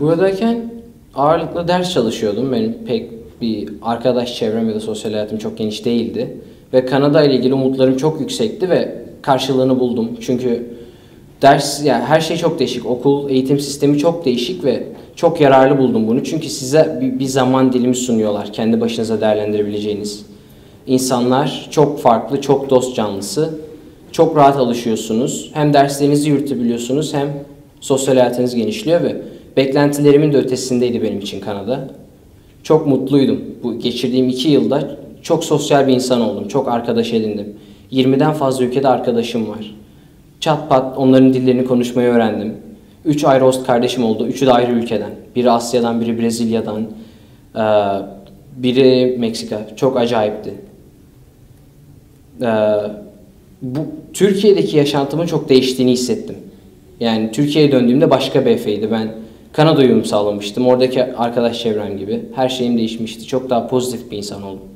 Buradayken ağırlıklı ders çalışıyordum. Benim pek bir arkadaş çevrem ya da sosyal hayatım çok geniş değildi. Ve Kanada ile ilgili umutlarım çok yüksekti ve karşılığını buldum. Çünkü ders yani her şey çok değişik. Okul eğitim sistemi çok değişik ve çok yararlı buldum bunu. Çünkü size bir, bir zaman dilimi sunuyorlar kendi başınıza değerlendirebileceğiniz. İnsanlar çok farklı, çok dost canlısı. Çok rahat alışıyorsunuz. Hem derslerinizi yürütebiliyorsunuz hem sosyal hayatınız genişliyor ve beklentilerimin de ötesindeydi benim için Kanada. Çok mutluydum. Bu geçirdiğim iki yılda çok sosyal bir insan oldum. Çok arkadaş edindim. 20'den fazla ülkede arkadaşım var. Çat pat onların dillerini konuşmayı öğrendim. Üç ayrı host kardeşim oldu. Üçü de ayrı ülkeden. Biri Asya'dan, biri Brezilya'dan, biri Meksika. Çok acayipti. Bu Türkiye'deki yaşantımın çok değiştiğini hissettim. Yani Türkiye'ye döndüğümde başka bir Efe'ydi. Ben Kanada uyum sağlamıştım. Oradaki arkadaş çevrem gibi. Her şeyim değişmişti. Çok daha pozitif bir insan oldum.